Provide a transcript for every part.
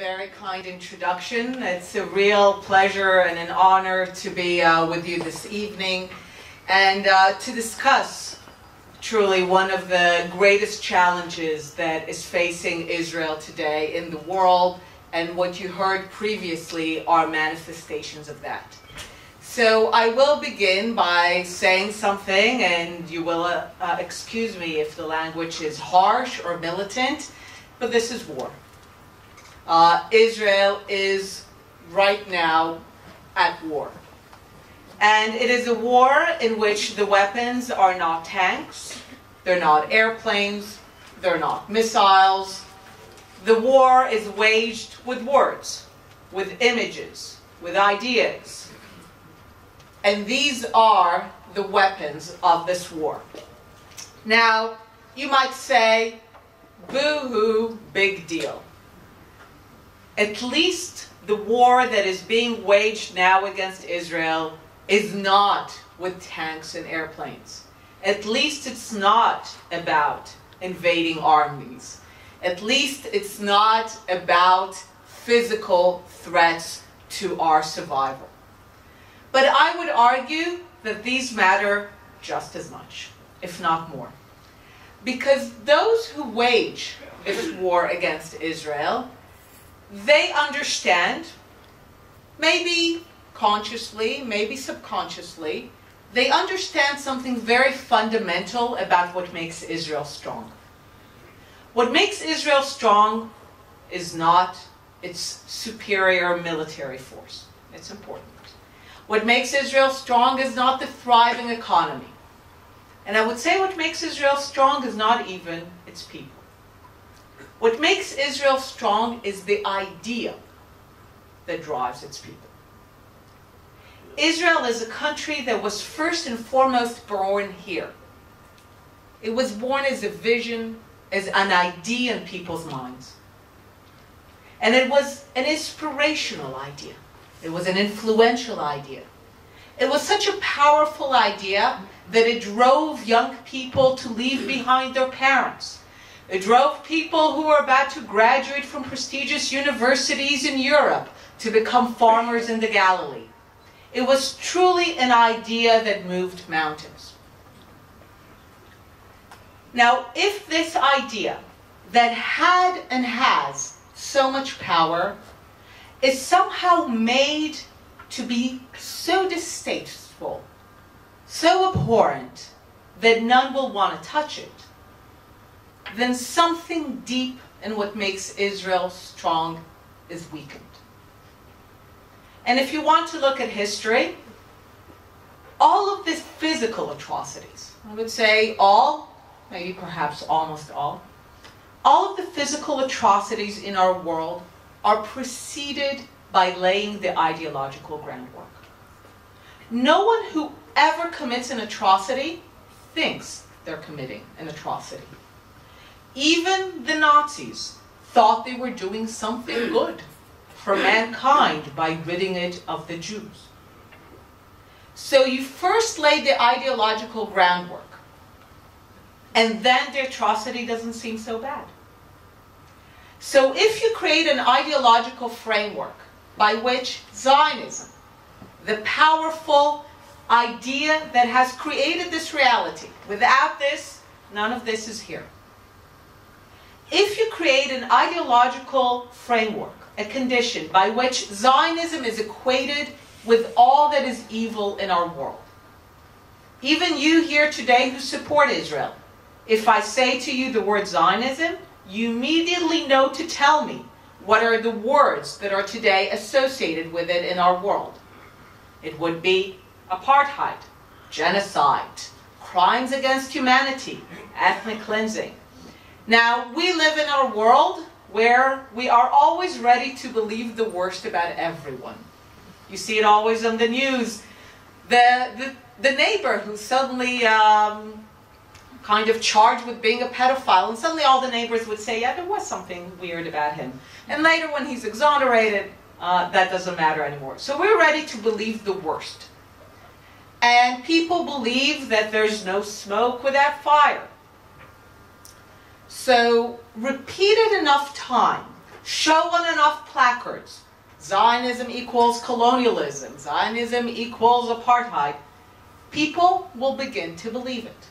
Very kind introduction. It's a real pleasure and an honor to be uh, with you this evening and uh, to discuss truly one of the greatest challenges that is facing Israel today in the world and what you heard previously are manifestations of that. So I will begin by saying something and you will uh, excuse me if the language is harsh or militant, but this is war. Uh, Israel is right now at war. And it is a war in which the weapons are not tanks, they're not airplanes, they're not missiles. The war is waged with words, with images, with ideas. And these are the weapons of this war. Now, you might say, boo hoo, big deal at least the war that is being waged now against Israel is not with tanks and airplanes. At least it's not about invading armies. At least it's not about physical threats to our survival. But I would argue that these matter just as much, if not more. Because those who wage this war against Israel they understand, maybe consciously, maybe subconsciously, they understand something very fundamental about what makes Israel strong. What makes Israel strong is not its superior military force. It's important. What makes Israel strong is not the thriving economy. And I would say what makes Israel strong is not even its people. What makes Israel strong is the idea that drives its people. Israel is a country that was first and foremost born here. It was born as a vision, as an idea in people's minds. And it was an inspirational idea. It was an influential idea. It was such a powerful idea that it drove young people to leave behind their parents it drove people who were about to graduate from prestigious universities in Europe to become farmers in the Galilee. It was truly an idea that moved mountains. Now, if this idea that had and has so much power is somehow made to be so distasteful, so abhorrent, that none will want to touch it, then something deep in what makes Israel strong is weakened. And if you want to look at history, all of these physical atrocities, I would say all, maybe perhaps almost all, all of the physical atrocities in our world are preceded by laying the ideological groundwork. No one who ever commits an atrocity thinks they're committing an atrocity. Even the Nazis thought they were doing something good for mankind by ridding it of the Jews. So you first lay the ideological groundwork, and then the atrocity doesn't seem so bad. So if you create an ideological framework by which Zionism, the powerful idea that has created this reality, without this, none of this is here if you create an ideological framework, a condition by which Zionism is equated with all that is evil in our world, even you here today who support Israel, if I say to you the word Zionism, you immediately know to tell me what are the words that are today associated with it in our world. It would be apartheid, genocide, crimes against humanity, ethnic cleansing, now, we live in a world where we are always ready to believe the worst about everyone. You see it always on the news. The, the, the neighbor who's suddenly um, kind of charged with being a pedophile, and suddenly all the neighbors would say, yeah, there was something weird about him. And later when he's exonerated, uh, that doesn't matter anymore. So we're ready to believe the worst. And people believe that there's no smoke without fire. So repeated enough time, show on off placards Zionism equals colonialism, Zionism equals apartheid, people will begin to believe it.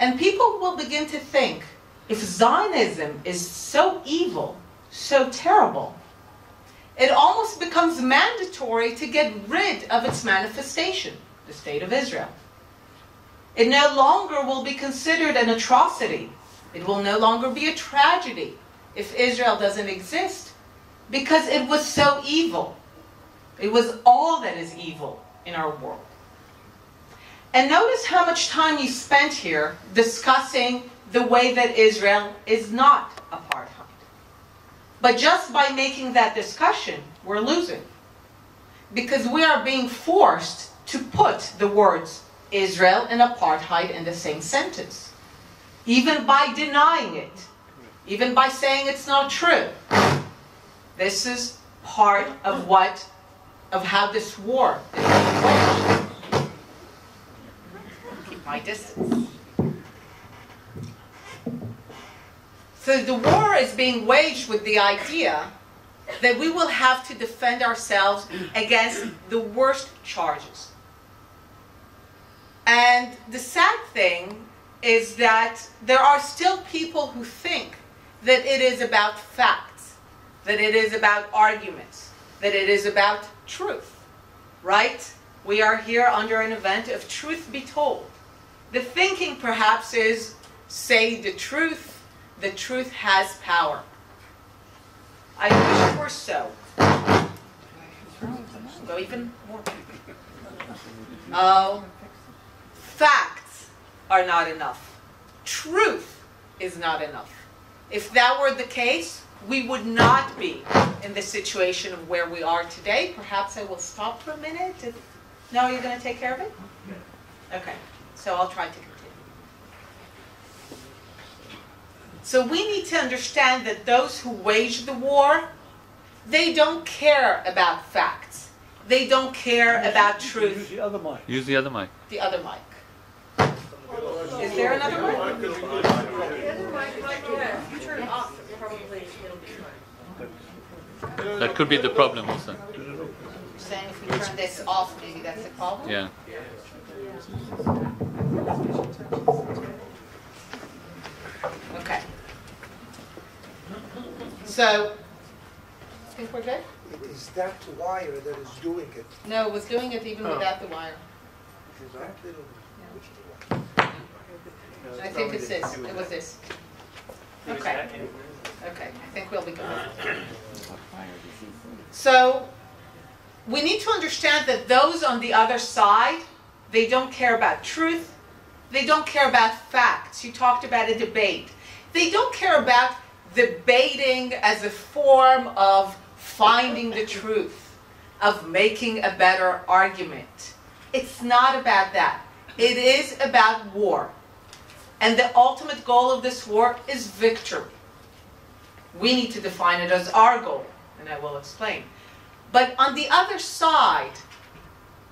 And people will begin to think if Zionism is so evil, so terrible, it almost becomes mandatory to get rid of its manifestation, the State of Israel. It no longer will be considered an atrocity. It will no longer be a tragedy if Israel doesn't exist because it was so evil. It was all that is evil in our world. And notice how much time you spent here discussing the way that Israel is not apartheid. But just by making that discussion, we're losing. Because we are being forced to put the words Israel and apartheid in the same sentence. Even by denying it. Even by saying it's not true. This is part of what, of how this war is waged. Keep my distance. So the war is being waged with the idea that we will have to defend ourselves against the worst charges. And the sad thing is that there are still people who think that it is about facts, that it is about arguments, that it is about truth, right? We are here under an event of truth be told. The thinking perhaps is say the truth, the truth has power. I wish it were so. Go even more. Oh, facts are not enough. Truth is not enough. If that were the case, we would not be in the situation of where we are today. Perhaps I will stop for a minute. If, no, you're going to take care of it? Okay, so I'll try to continue. So we need to understand that those who wage the war, they don't care about facts. They don't care about truth. Use the other mic. Use the other mic. The other mic. Is there another mic? That could be the problem also. Saying if we turn this off, maybe that's the problem? Yeah. Okay. So, think we're good? It is that wire that is doing it. No, it was doing it even oh. without the wire. Is that little, which is the wire? I think it's this, it was this. Okay. Okay, I think we'll be good. So, we need to understand that those on the other side, they don't care about truth, they don't care about facts. You talked about a debate. They don't care about debating as a form of finding the truth, of making a better argument. It's not about that. It is about war. And the ultimate goal of this war is victory. We need to define it as our goal, and I will explain. But on the other side,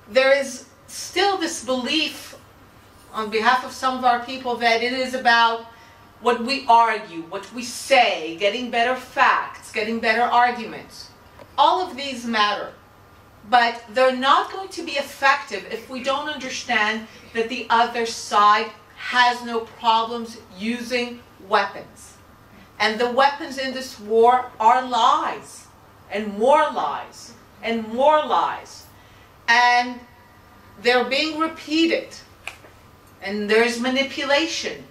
there is still this belief on behalf of some of our people that it is about what we argue, what we say, getting better facts, getting better arguments. All of these matter. But they're not going to be effective if we don't understand that the other side has no problems using weapons. And the weapons in this war are lies, and more lies, and more lies. And they're being repeated, and there's manipulation.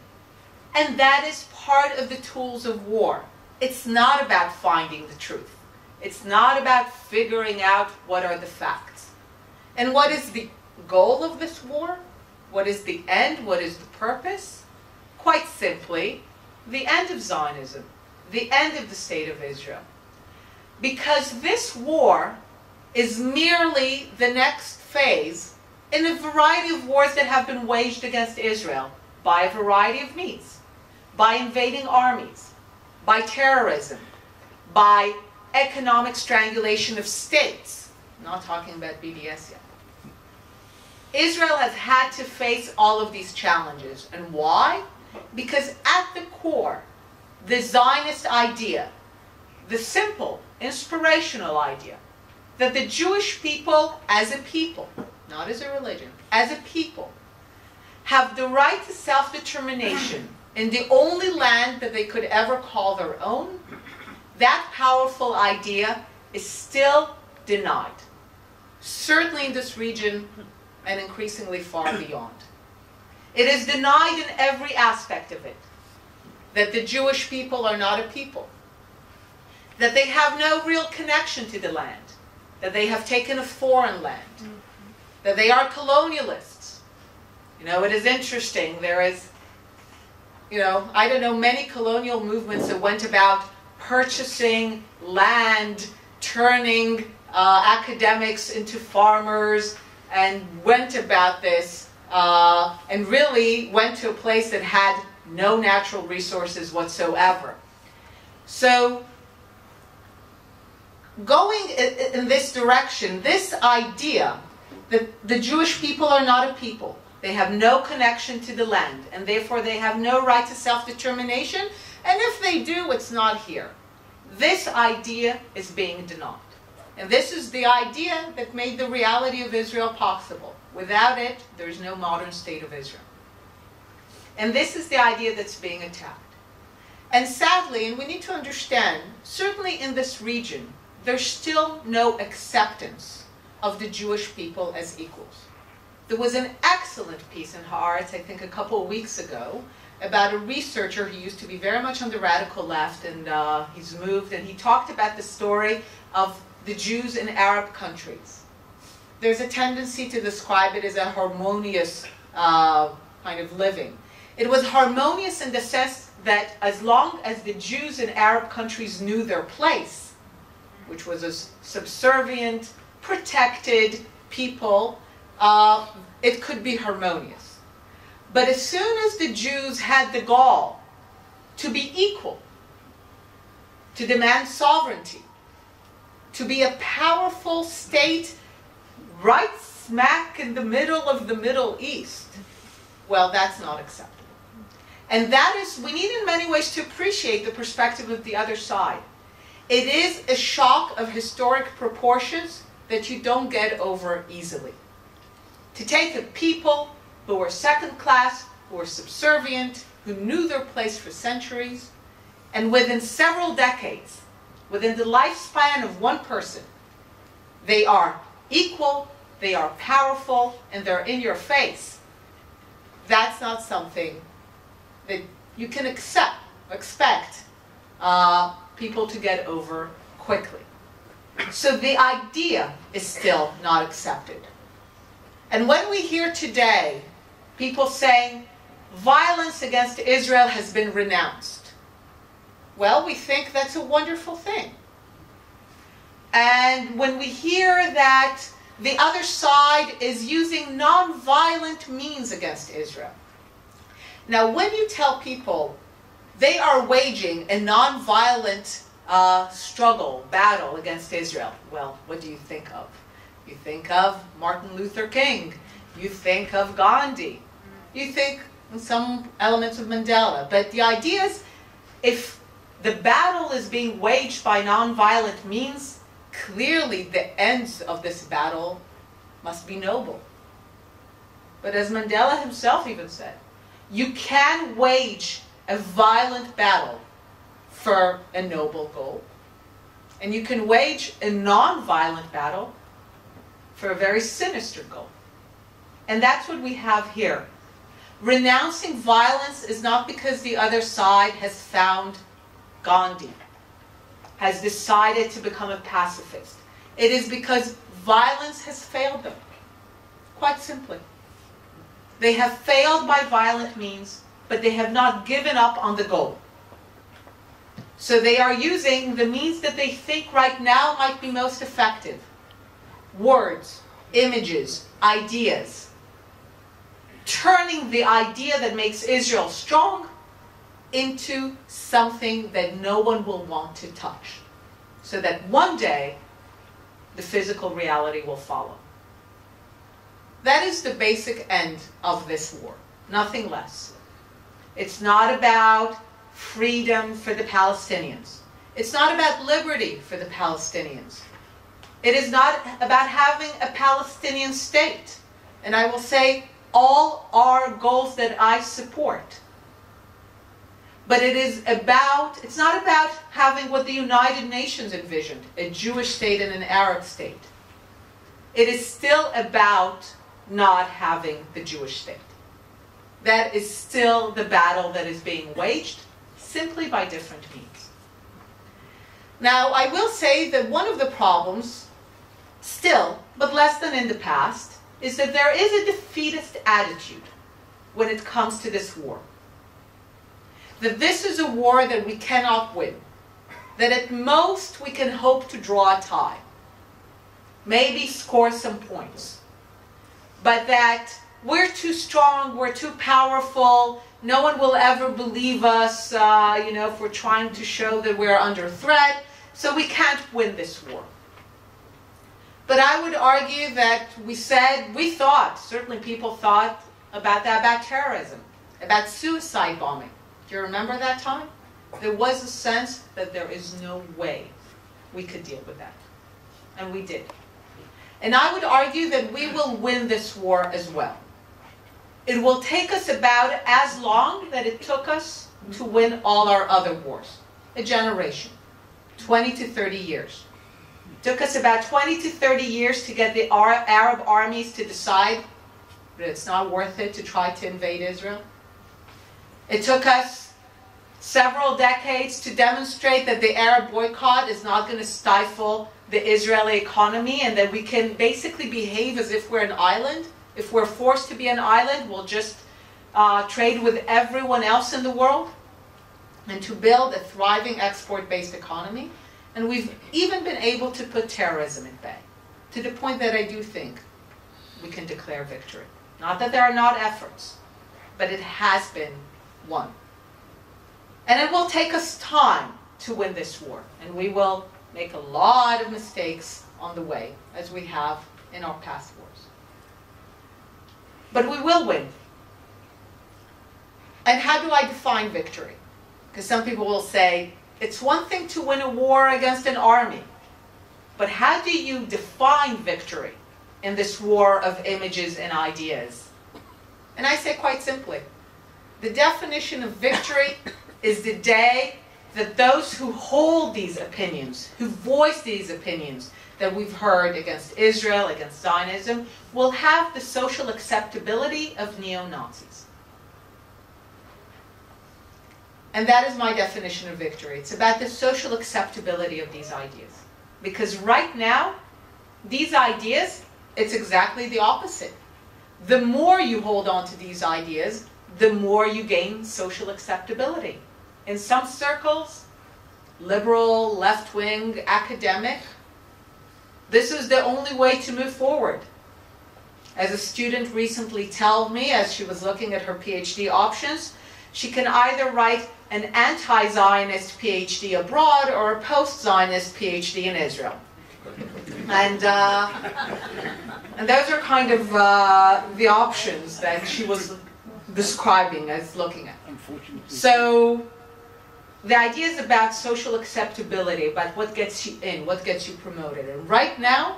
And that is part of the tools of war. It's not about finding the truth. It's not about figuring out what are the facts. And what is the goal of this war? What is the end? What is the purpose? Quite simply, the end of Zionism, the end of the state of Israel. Because this war is merely the next phase in a variety of wars that have been waged against Israel by a variety of means. By invading armies, by terrorism, by economic strangulation of states. Not talking about BDS yet. Israel has had to face all of these challenges. And why? Because at the core, the Zionist idea the simple, inspirational idea that the Jewish people, as a people, not as a religion, as a people, have the right to self determination in the only land that they could ever call their own, that powerful idea is still denied. Certainly in this region and increasingly far beyond. It is denied in every aspect of it that the Jewish people are not a people, that they have no real connection to the land, that they have taken a foreign land, that they are colonialists. You know, it is interesting. There is, you know, I don't know, many colonial movements that went about purchasing land, turning uh, academics into farmers, and went about this uh, and really went to a place that had no natural resources whatsoever. So, going in, this direction, this idea that the Jewish people are not a people, they have no connection to the land, and therefore they have no right to self determination, and if they do, it's not here. This idea is being denied. And this is the idea that made the reality of Israel possible. Without it, there's no modern state of Israel. And this is the idea that's being attacked. And sadly, and we need to understand, certainly in this region, there's still no acceptance of the Jewish people as equals. There was an excellent piece in Haaretz, I think a couple of weeks ago, about a researcher who used to be very much on the radical left, and uh, he's moved, and he talked about the story of the Jews in Arab countries. There's a tendency to describe it as a harmonious uh, kind of living. It was harmonious in the sense that as long as the Jews in Arab countries knew their place, which was a subservient, protected people, uh, it could be harmonious. But as soon as the Jews had the gall to be equal, to demand sovereignty, to be a powerful state right smack in the middle of the Middle East, well, that's not acceptable. And that is, we need in many ways to appreciate the perspective of the other side. It is a shock of historic proportions that you don't get over easily. To take a people who were second class, who were subservient, who knew their place for centuries, and within several decades, within the lifespan of one person, they are equal, they are powerful, and they're in your face. That's not something that you can accept, expect uh, people to get over quickly. So the idea is still not accepted. And when we hear today people saying violence against Israel has been renounced, well, we think that's a wonderful thing. And when we hear that the other side is using nonviolent means against Israel. Now, when you tell people they are waging a nonviolent uh, struggle, battle against Israel, well, what do you think of? You think of Martin Luther King. You think of Gandhi. You think some elements of Mandela. But the idea is if the battle is being waged by nonviolent means, clearly the ends of this battle must be noble. But as Mandela himself even said, you can wage a violent battle for a noble goal. And you can wage a non-violent battle for a very sinister goal. And that's what we have here. Renouncing violence is not because the other side has found Gandhi, has decided to become a pacifist. It is because violence has failed them. Quite simply. They have failed by violent means, but they have not given up on the goal. So they are using the means that they think right now might be most effective words, images, ideas. Turning the idea that makes Israel strong into something that no one will want to touch. So that one day the physical reality will follow. That is the basic end of this war, nothing less. It's not about freedom for the Palestinians. It's not about liberty for the Palestinians. It is not about having a Palestinian state. And I will say all are goals that I support. But it is about, it's not about having what the United Nations envisioned, a Jewish state and an Arab state. It is still about not having the Jewish state. That is still the battle that is being waged, simply by different means. Now, I will say that one of the problems, still, but less than in the past, is that there is a defeatist attitude when it comes to this war. That this is a war that we cannot win. That at most we can hope to draw a tie. Maybe score some points. But that we're too strong, we're too powerful, no one will ever believe us, uh, you know, if we're trying to show that we're under threat, so we can't win this war. But I would argue that we said, we thought, certainly people thought about that, about terrorism, about suicide bombing. Do you remember that time? There was a sense that there is no way we could deal with that. And we did. And I would argue that we will win this war as well. It will take us about as long that it took us to win all our other wars. A generation. 20 to 30 years. It took us about 20 to 30 years to get the Arab armies to decide that it's not worth it to try to invade Israel. It took us several decades to demonstrate that the Arab boycott is not going to stifle the Israeli economy and that we can basically behave as if we're an island if we're forced to be an island, we'll just uh, trade with everyone else in the world and to build a thriving export-based economy. And we've even been able to put terrorism at bay, to the point that I do think we can declare victory. Not that there are not efforts, but it has been won. And it will take us time to win this war, and we will make a lot of mistakes on the way, as we have in our past wars. But we will win. And how do I define victory? Because some people will say, it's one thing to win a war against an army, but how do you define victory in this war of images and ideas? And I say quite simply, the definition of victory is the day that those who hold these opinions, who voice these opinions, that we've heard against Israel, against Zionism, will have the social acceptability of neo-Nazis. And that is my definition of victory. It's about the social acceptability of these ideas. Because right now, these ideas, it's exactly the opposite. The more you hold on to these ideas, the more you gain social acceptability. In some circles, liberal, left-wing, academic, this is the only way to move forward. As a student recently told me, as she was looking at her PhD options, she can either write an anti-Zionist PhD abroad or a post-Zionist PhD in Israel. And, uh, and those are kind of uh, the options that she was describing as looking at. So the idea is about social acceptability, about what gets you in, what gets you promoted. And right now,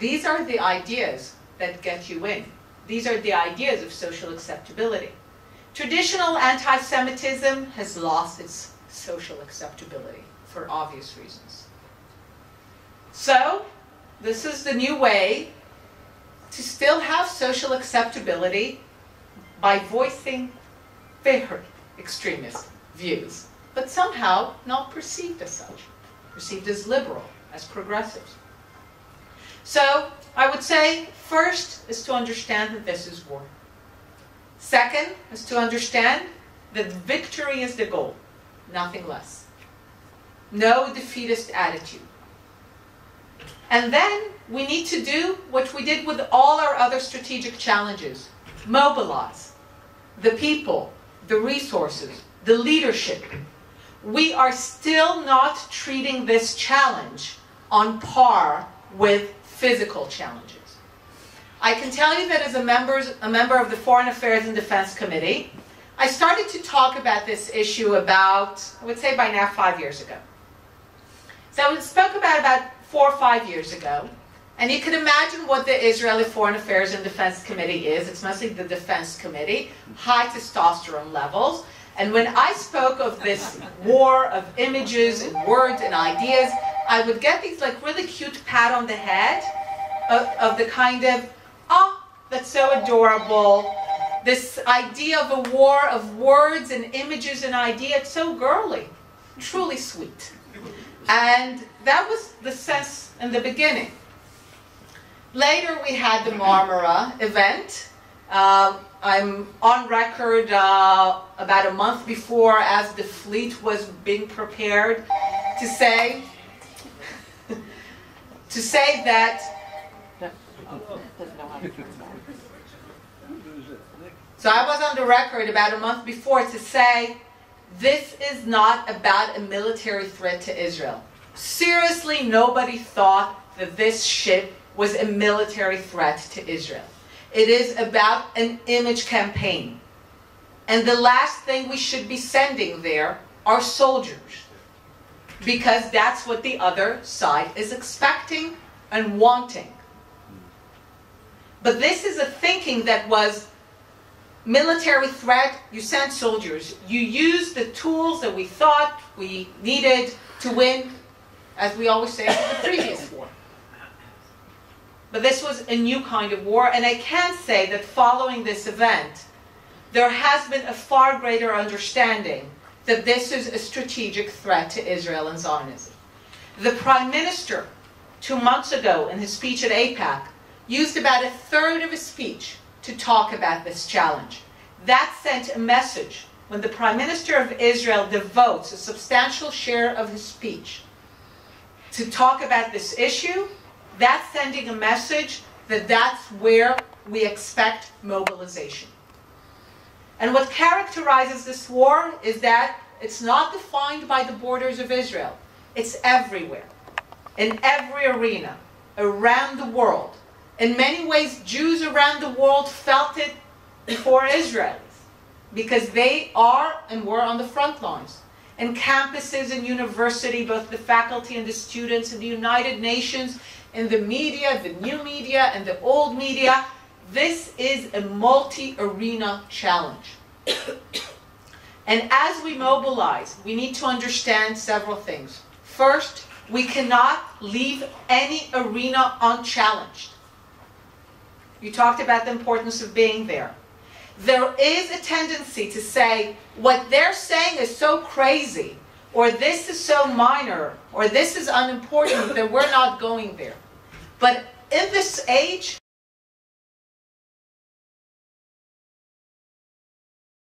these are the ideas that get you in. These are the ideas of social acceptability. Traditional anti-Semitism has lost its social acceptability for obvious reasons. So, this is the new way to still have social acceptability by voicing very extremist views but somehow not perceived as such, perceived as liberal, as progressives. So I would say first is to understand that this is war. Second is to understand that victory is the goal, nothing less. No defeatist attitude. And then we need to do what we did with all our other strategic challenges. Mobilize the people, the resources, the leadership, we are still not treating this challenge on par with physical challenges. I can tell you that as a, members, a member of the Foreign Affairs and Defense Committee, I started to talk about this issue about, I would say by now five years ago. So I spoke about about four or five years ago. And you can imagine what the Israeli Foreign Affairs and Defense Committee is. It's mostly the Defense Committee, high testosterone levels. And when I spoke of this war of images and words and ideas, I would get these like really cute pat on the head of, of the kind of, oh, that's so adorable. This idea of a war of words and images and ideas, it's so girly, truly sweet. And that was the sense in the beginning. Later, we had the Marmara event. Uh, I'm on record uh, about a month before, as the fleet was being prepared, to say to say that. So I was on the record about a month before to say this is not about a military threat to Israel. Seriously, nobody thought that this ship was a military threat to Israel. It is about an image campaign. And the last thing we should be sending there are soldiers. Because that's what the other side is expecting and wanting. But this is a thinking that was military threat, you sent soldiers. You used the tools that we thought we needed to win, as we always say, the previous war. But this was a new kind of war, and I can say that following this event, there has been a far greater understanding that this is a strategic threat to Israel and Zionism. The Prime Minister, two months ago in his speech at AIPAC, used about a third of his speech to talk about this challenge. That sent a message when the Prime Minister of Israel devotes a substantial share of his speech to talk about this issue, that's sending a message that that's where we expect mobilization. And what characterizes this war is that it's not defined by the borders of Israel. It's everywhere, in every arena, around the world. In many ways, Jews around the world felt it before Israelis because they are and were on the front lines. In campuses and university, both the faculty and the students in the United Nations, in the media, the new media and the old media, this is a multi-arena challenge. and as we mobilize, we need to understand several things. First, we cannot leave any arena unchallenged. You talked about the importance of being there. There is a tendency to say, what they're saying is so crazy, or this is so minor, or this is unimportant that we're not going there. But in this age,